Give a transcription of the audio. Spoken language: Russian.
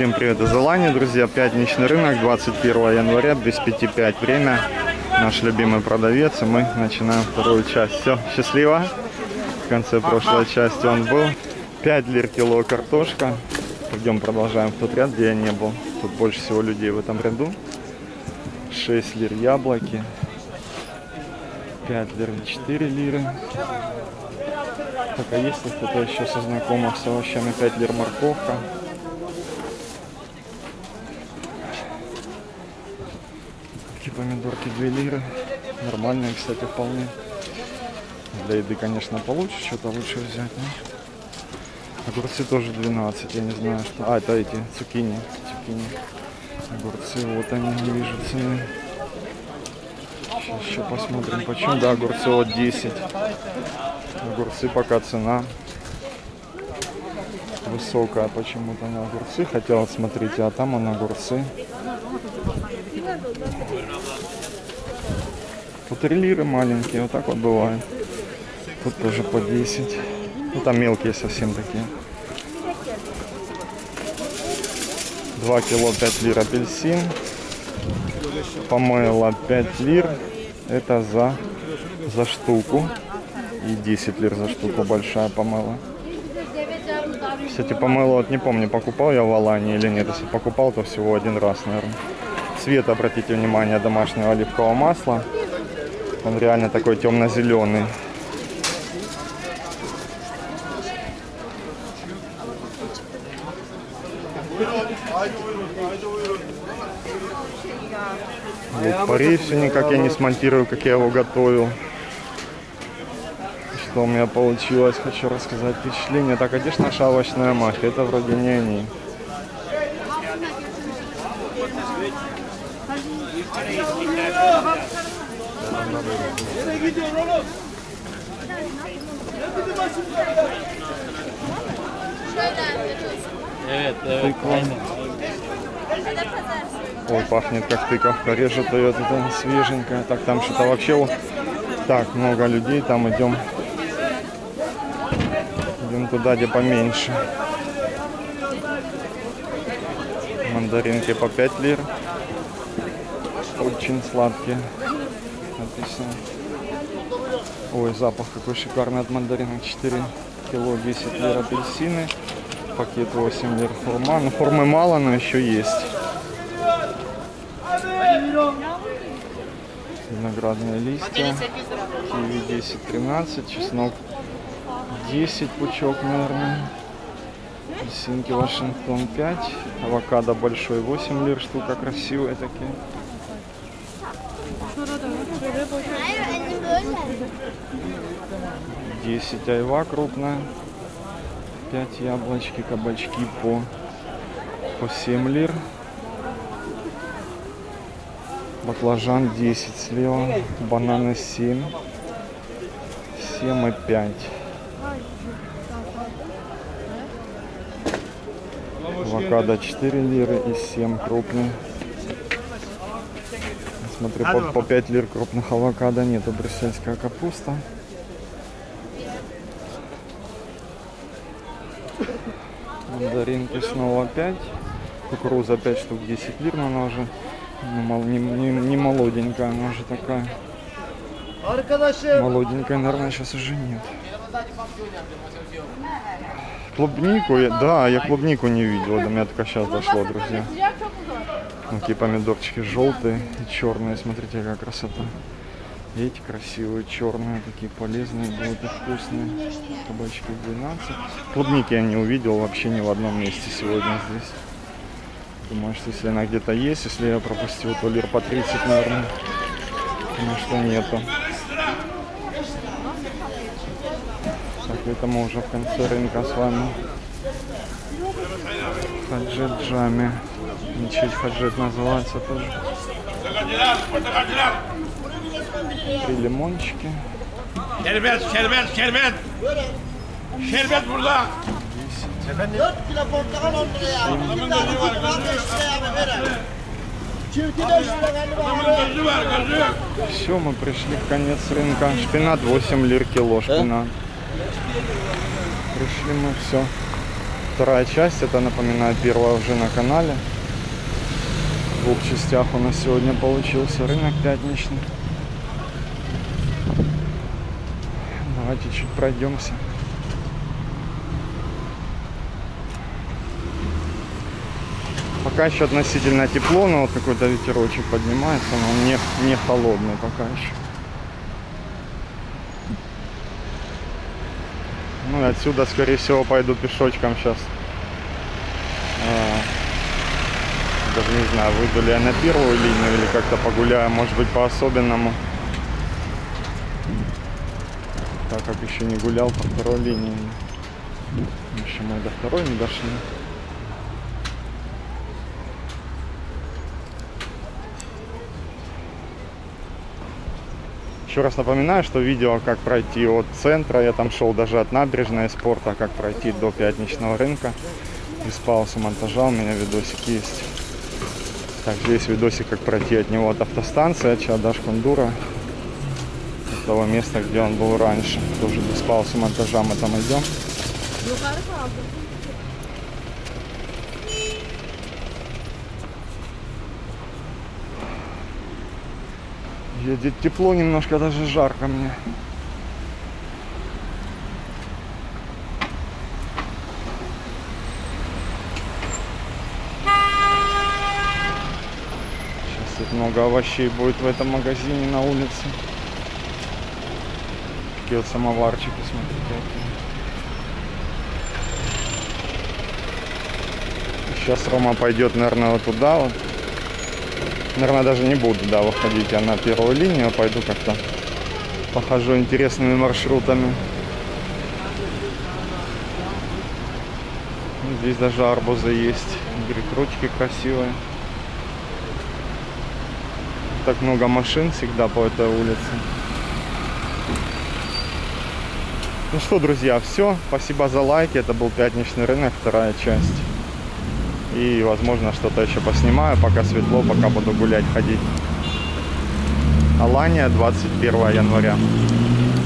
Всем привет из Алании, друзья. Пятничный рынок, 21 января, без 5-5 время. Наш любимый продавец, и мы начинаем вторую часть. Все, счастливо. В конце прошлой части он был. 5 лир кило картошка. Пойдем продолжаем в тот ряд, где я не был. Тут больше всего людей в этом ряду. 6 лир яблоки. 5 лир 4 лиры. Так, а есть кто-то еще со знакомых с овощами? 5 лир морковка. Помидорки 2 лиры. Нормальные, кстати, вполне. Для еды, конечно, получше, что-то лучше взять. Но... Огурцы тоже 12, я не знаю, что... А, это эти, цукини. цукини. Огурцы, вот они, не вижу цены. Сейчас еще посмотрим, почем. Да, огурцы вот 10. Огурцы пока цена высокая почему-то на огурцы. Хотел, смотрите, а там он огурцы. Тут 3 лиры маленькие, вот так вот бывает. Тут тоже по 10. Ну там мелкие совсем такие. 2 кило 5 лир апельсин. Помело 5 лир. Это за, за штуку. И 10 лир за штуку большая помела. Кстати, помело, вот не помню, покупал я в Алании или нет. Если покупал, то всего один раз, наверное. Цвет, обратите внимание, домашнего оливкового масла. Он реально такой темно-зеленый. Вот парей все никак я не смонтирую, как я его готовил. Что у меня получилось, хочу рассказать впечатление. Так, а наша овощная мафия? Это вроде не они. Evet. Тыква. Aynen. Ой, пахнет как тыковка. Режет ее это свеженькая. Так, там что-то вообще... вот- Так, много людей. Там идем. Идем туда, где поменьше. Мандаринки по 5 лир. Очень сладкие. Написано. Ой, запах какой шикарный от мандаринок. 4 кило 10 лир апельсины. Пакет 8 лир хурма. Ну, хурмы мало, но еще есть. Виноградные листья. Киви 10-13. Чеснок 10 пучок, наверное. Апельсинки Вашингтон 5. Авокадо большой 8 лир штука. Красивые такие. Hayır annem böyle. 10 айва крупная. 5 яблочки, кабачки по, по 7 лир. Баклажан 10 слева. Бананы 7. 7 и 5. Авокадо 4 лиры и 7 крупный. Смотри, по, по 5 лир крупных авокадо нету. Брюссельская капуста. Мандаринки снова 5. Кукуруза 5 штук 10 лир, но она уже не, не, не- не молоденькая, она уже такая. Молоденькая, наверное, сейчас уже нет. Клубнику, я- да, я клубнику не видел, до меня только сейчас дошло, друзья. Такие помидорчики желтые и черные, смотрите, какая красота. Эти красивые, черные, такие полезные будут и вкусные. Кабачки 12. Клубники я не увидел вообще ни в одном месте сегодня здесь. Думаю, что если она где-то есть, если я пропустил, то лир по 30, наверное. Потому что нету. Так, это мы уже в конце рынка с вами. Хаджет Джами. Мечеть Хаджет называется тоже. Три лимончики. Şerbet, şerbet, şerbet. Şerbet burada. 4 kilo portakal 10 liraya. Bir tane var 5 liraya verin. Çifti 5 lira galiba. Gözü var, gözü. Все, мы пришли в конец рынка. Шпинат 8 лир кило, шпинат. Пришли мы все. вторая часть. Это, напоминаю, первая уже на канале. В двух частях у нас сегодня получился рынок пятничный. Давайте чуть пройдемся. Пока еще относительно тепло, но вот какой-то ветерочек поднимается, но он не, не холодный пока еще. Ну и отсюда, скорее всего, пойду пешочком сейчас. Даже не знаю, выйду ли я на первую линию или как-то погуляю, может быть, по-особенному. Так как еще не гулял по второй линии. Еще мы до второй не дошли. Еще раз напоминаю, что видео, как пройти от центра, я там шел даже от набережной спорта, как пройти до пятничного рынка. Без пауз монтажа у меня видосик есть. Также есть видосик, как пройти от него от автостанции, от Чадаш Кундура. От того места, где он был раньше. Тоже без пауз монтажа мы там идем. Едет тепло немножко, даже жарко мне. Сейчас тут много овощей будет в этом магазине на улице. Такие вот самоварчики, смотрите. Сейчас Рома пойдет, наверное, вот туда вот. Наверное, даже не буду, да, выходить я на первую линию, а пойду как-то похожу интересными маршрутами. Здесь даже арбузы есть, грейпфрутики красивые. Так много машин всегда по этой улице. Ну что, друзья, все. Спасибо за лайки. Это был пятничный рынок, вторая часть. И, возможно, что-то еще поснимаю, пока светло, пока буду гулять, ходить. Алания, 21 января.